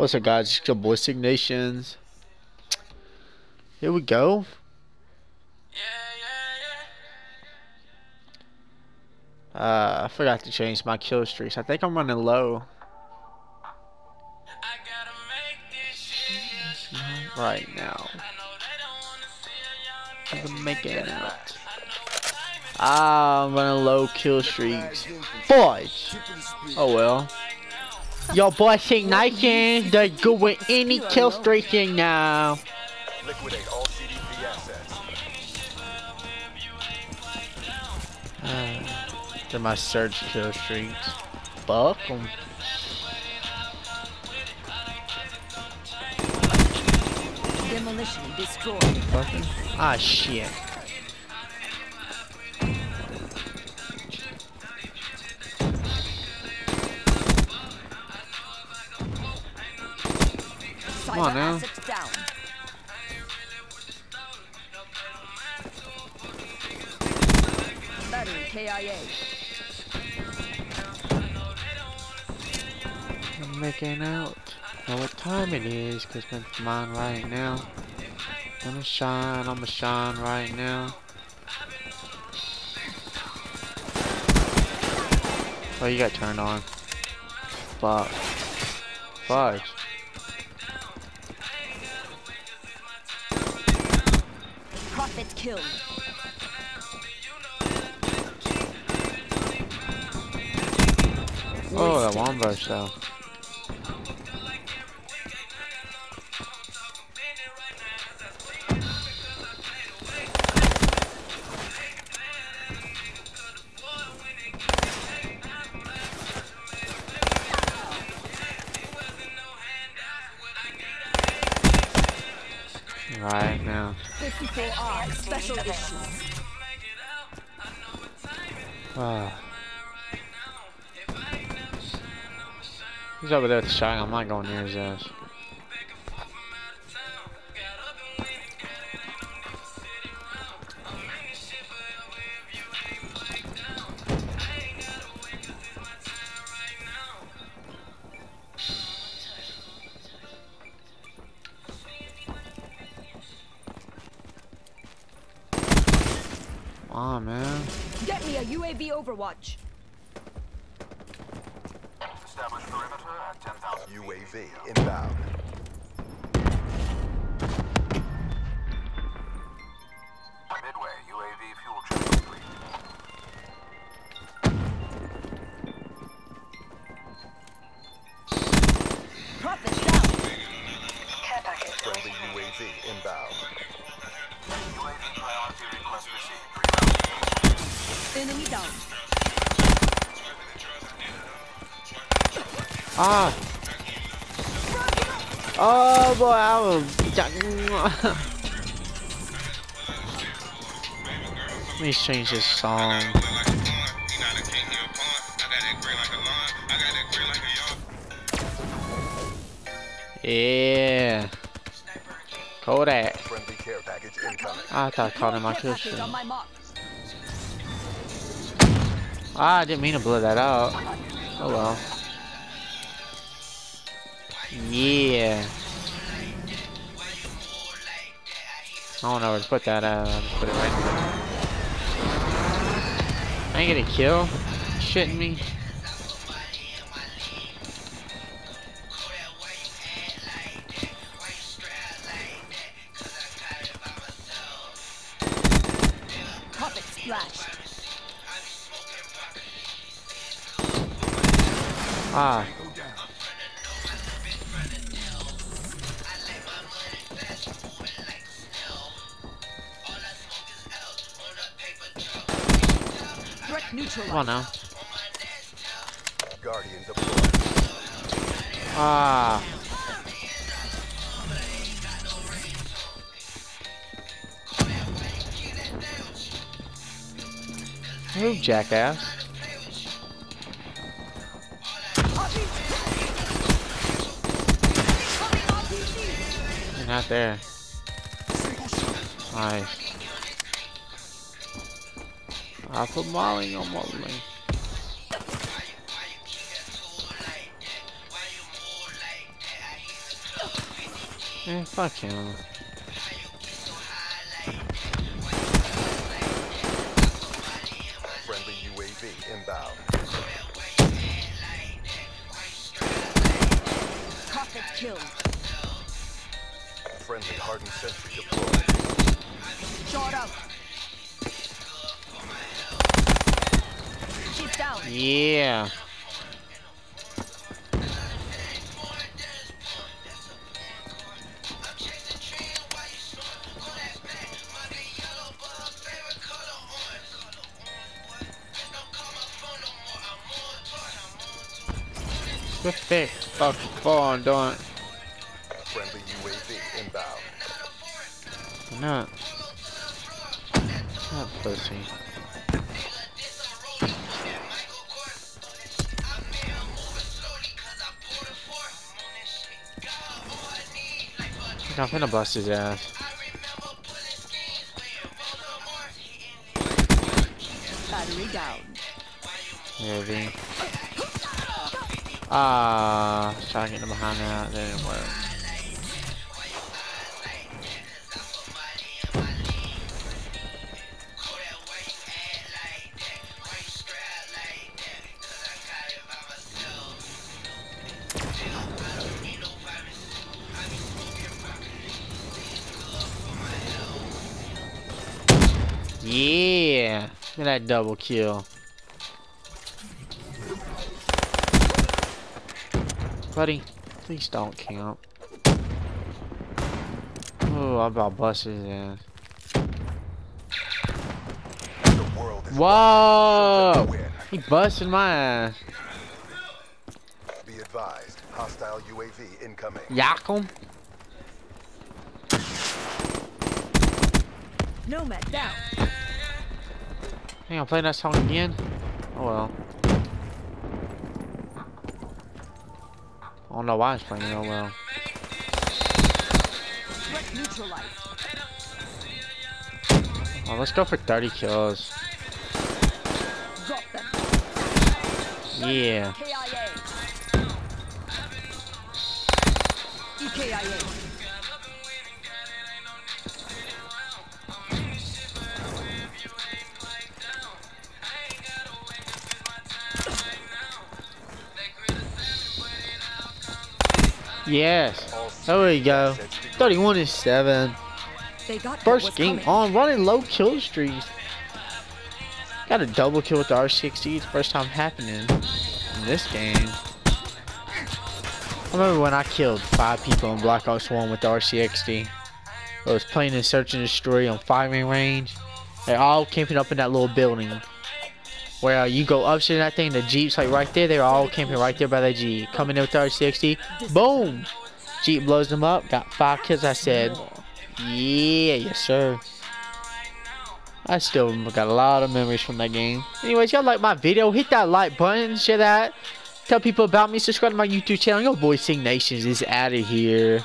What's up, guys? It's your boy Signations. Here we go. Uh, I forgot to change my kill streaks. I think I'm running low. Right now. I'm making it out. Ah, I'm running low kill streaks. Boy! Oh well. Yo, boy, Signation, they're with any kill streaking now. Liquidate all CDP assets. Uh, they're my surge kill streaks. Fuck 'em. Demolition destroyed. Fucking. Ah, shit. Cyber on now. Battery KIA. I'm making out. Know what time it is, cause it's mine right now. I'm gonna shine, I'ma shine right now. Oh, you got turned on. Fuck. Fudge. Oh, that burst though. Special issue. Ah. He's over there with the shotgun. I'm not going near his ass. On, man. Get me a UAV overwatch. Establish perimeter at 10,000. UAV inbound. Midway, UAV fuel check Ah! Oh boy, I was. Let me change this song. Yeah. Kodak. Friendly care. I thought I called him my Care kill package on my mark. Ah, I didn't mean to blow that out. Oh well. Yeah. I don't know where to put that at. I'll put it right there. I ain't gonna kill. Shitting me. Ah. Threat neutralized. Come on now. Guardian deployed. Ah. Move, jackass. You're not there. Nice. I put Molly on Molly. Eh, fuck him. Friendly UAV inbound. Prophet killed. Friendly hardened sentry deployed. Yeah. Good fix. Fuck, fun, don't. Friendly UAV inbound. Not. Not pussy. I'm finna bust his ass. Battery down. Maybe. Ah, trying to get him behind that. That didn't work. Yeah! Look at that double kill. Buddy, please don't camp. Oh, I about bust his ass. World Whoa! He busted my ass. Be advised. Hostile UAV incoming. Yak him. Nomad down. Hang on, play that song again? Oh well. I don't know why it's playing it, oh well. Oh, let's go for 30 kills. Yeah. KIA. EKIA. Yes. There we go. 31 is 7. They got what First game coming. on, running low kill streaks. Got a double kill with the R60. It's first time happening in this game. I remember when I killed five people in Black Ops 1 with the RCXD. I was playing in Search and Destroy on firing range. They all camping up in that little building. Where uh, you go upstairs in that thing, the Jeep's like right there. They're all camping right there by the Jeep. Coming in with the R60. Boom! Jeep blows them up. Got five kills. I said, yeah, yes sir. I still got a lot of memories from that game. Anyways, y'all like my video, hit that like button, share that. Tell people about me, subscribe to my YouTube channel. Your boy Signations is out of here.